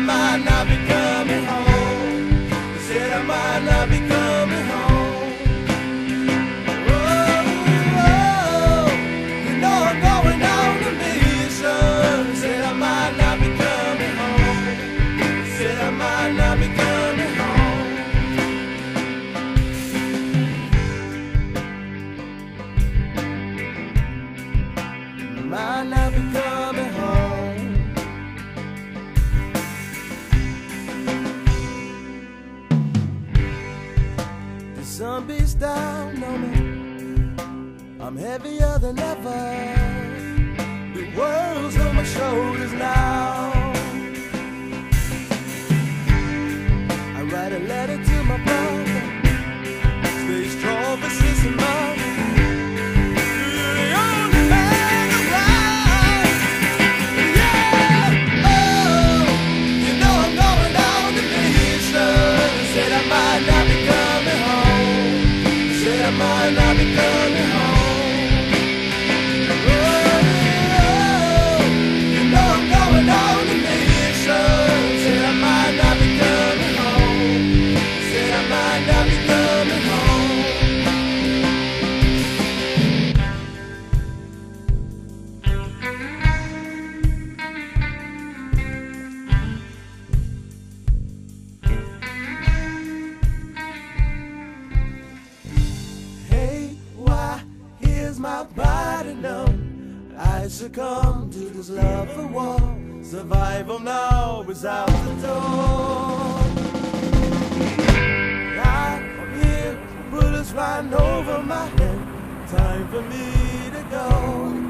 my mind. Zombies down on me. I'm heavier than ever. my body numb. I succumb to this love for war. Survival now is out the door. I'm here, bullets flying over my head. Time for me to go.